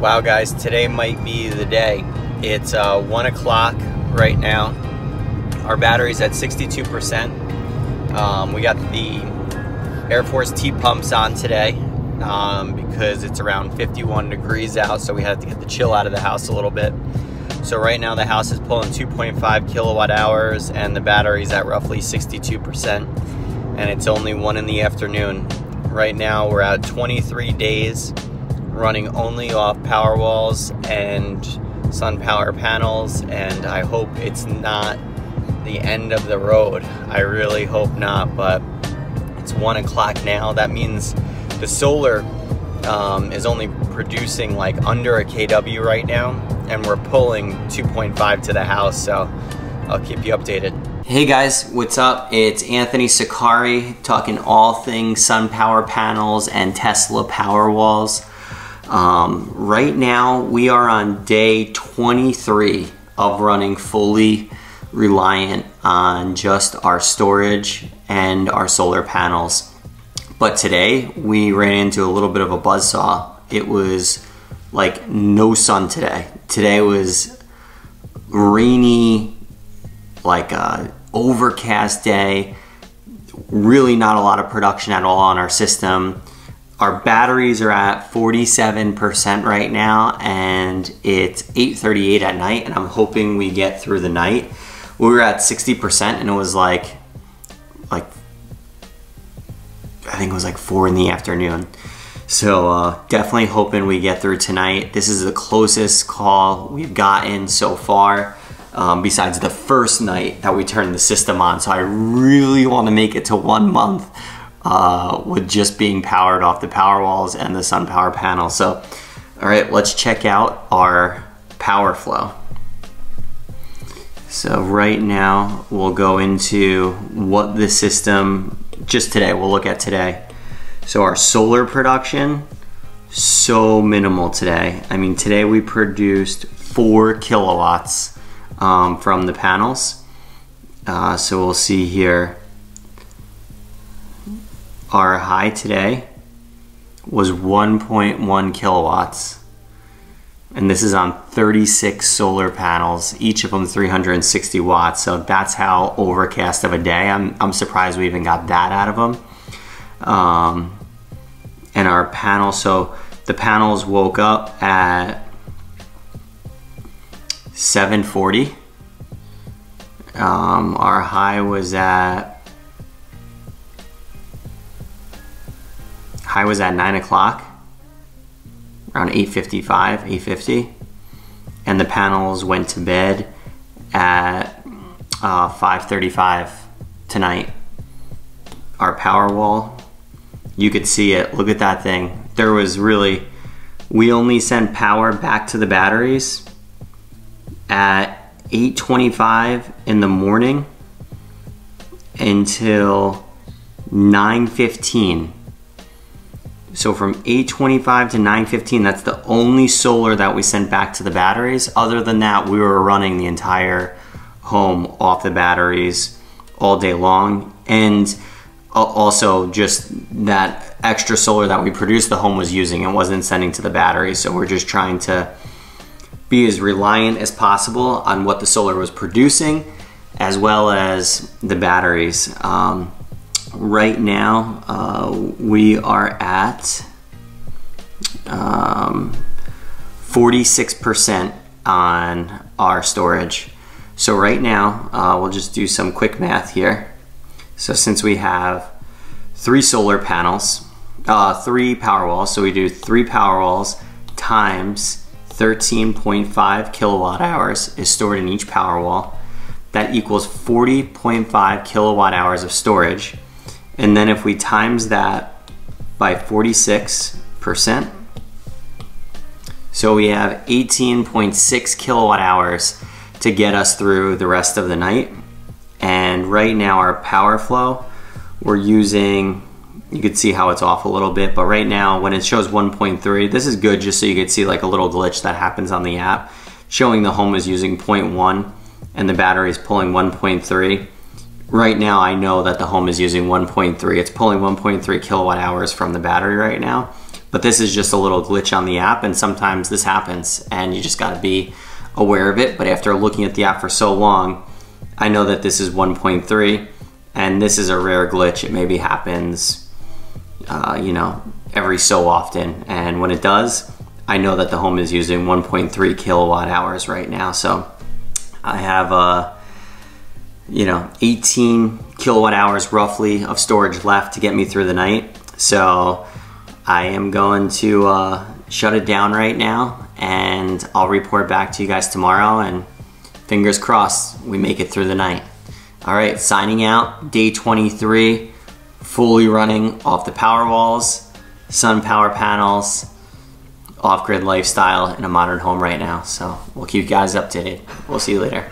Wow guys, today might be the day. It's uh, one o'clock right now. Our battery's at 62%. Um, we got the air source heat pumps on today um, because it's around 51 degrees out, so we have to get the chill out of the house a little bit. So right now the house is pulling 2.5 kilowatt hours and the battery's at roughly 62% and it's only one in the afternoon. Right now we're at 23 days running only off Powerwalls and SunPower panels and I hope it's not the end of the road. I really hope not, but it's one o'clock now. That means the solar um, is only producing like under a kW right now and we're pulling 2.5 to the house so I'll keep you updated. Hey guys, what's up? It's Anthony Sicari talking all things SunPower panels and Tesla Powerwalls. Um, right now we are on day 23 of running fully reliant on just our storage and our solar panels. But today we ran into a little bit of a buzzsaw. It was like no sun today. Today was rainy, like a overcast day. Really not a lot of production at all on our system. Our batteries are at 47% right now and it's 8.38 at night and I'm hoping we get through the night. We were at 60% and it was like, like, I think it was like four in the afternoon. So uh, definitely hoping we get through tonight. This is the closest call we've gotten so far. Um, besides the first night that we turned the system on. So I really want to make it to one month uh, with just being powered off the Powerwalls and the SunPower panel. So, all right, let's check out our power flow. So right now we'll go into what the system, just today, we'll look at today. So our solar production, so minimal today. I mean, today we produced four kilowatts um, from the panels. Uh, so we'll see here, our high today was 1.1 kilowatts. And this is on 36 solar panels, each of them 360 watts. So that's how overcast of a day. I'm, I'm surprised we even got that out of them um, and our panel. So the panels woke up at 740. Um, our high was at high was at nine o'clock, around 8:55, 8:50, and the panels went to bed at uh, 5:35 tonight. Our Powerwall you could see it. Look at that thing. There was really, we only sent power back to the batteries at 8.25 in the morning until 9.15. So from 8.25 to 9.15, that's the only solar that we sent back to the batteries. Other than that, we were running the entire home off the batteries all day long. And uh, also just that extra solar that we produced the home was using and wasn't sending to the battery so we're just trying to be as reliant as possible on what the solar was producing as well as the batteries. Um, right now uh, we are at 46% um, on our storage. So right now uh, we'll just do some quick math here. So since we have three solar panels, uh, three Powerwalls, so we do three Powerwalls times 13.5 kilowatt hours is stored in each Powerwall. That equals 40.5 kilowatt hours of storage. And then if we times that by 46%, so we have 18.6 kilowatt hours to get us through the rest of the night. And right now our power flow, we're using, you can see how it's off a little bit, but right now when it shows 1.3, this is good just so you can see like a little glitch that happens on the app, showing the home is using 0.1 and the battery is pulling 1.3. Right now I know that the home is using 1.3. It's pulling 1.3 kilowatt hours from the battery right now, But this is just a little glitch on the app and sometimes this happens and you just gotta be aware of it. But after looking at the app for so long, I know that this is 1.3 and this is a rare glitch. It maybe happens, uh, you know, every so often. And when it does, I know that the home is using 1.3 kilowatt hours right now. So I have, uh, you know, 18 kilowatt hours roughly of storage left to get me through the night. So I am going to uh, shut it down right now and I'll report back to you guys tomorrow and fingers crossed we make it through the night. All right, signing out, day 23, fully running off the Powerwalls, sun power panels, off-grid lifestyle in a modern home right now. So we'll keep you guys updated. We'll see you later.